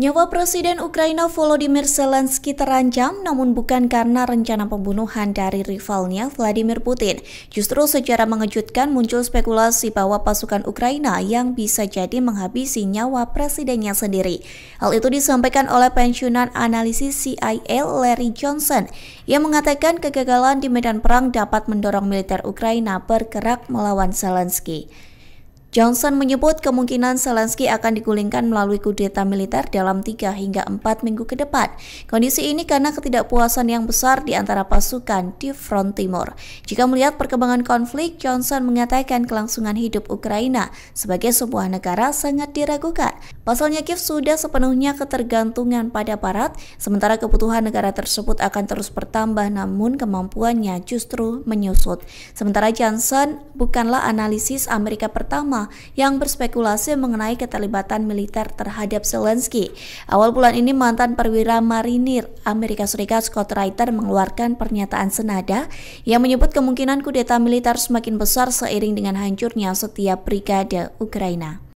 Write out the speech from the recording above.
Nyawa Presiden Ukraina Volodymyr Zelensky terancam namun bukan karena rencana pembunuhan dari rivalnya Vladimir Putin. Justru secara mengejutkan muncul spekulasi bahwa pasukan Ukraina yang bisa jadi menghabisi nyawa presidennya sendiri. Hal itu disampaikan oleh pensiunan analisis CIA Larry Johnson yang mengatakan kegagalan di medan perang dapat mendorong militer Ukraina bergerak melawan Zelensky. Johnson menyebut kemungkinan Zelensky akan digulingkan melalui kudeta militer dalam 3 hingga 4 minggu ke depan. Kondisi ini karena ketidakpuasan yang besar di antara pasukan di front timur. Jika melihat perkembangan konflik, Johnson mengatakan kelangsungan hidup Ukraina sebagai sebuah negara sangat diragukan. Pasalnya Kiev sudah sepenuhnya ketergantungan pada barat, sementara kebutuhan negara tersebut akan terus bertambah namun kemampuannya justru menyusut. Sementara Johnson bukanlah analisis Amerika pertama yang berspekulasi mengenai keterlibatan militer terhadap Zelensky. Awal bulan ini mantan perwira marinir Amerika Serikat Scott Reiter mengeluarkan pernyataan senada yang menyebut kemungkinan kudeta militer semakin besar seiring dengan hancurnya setiap brigade Ukraina.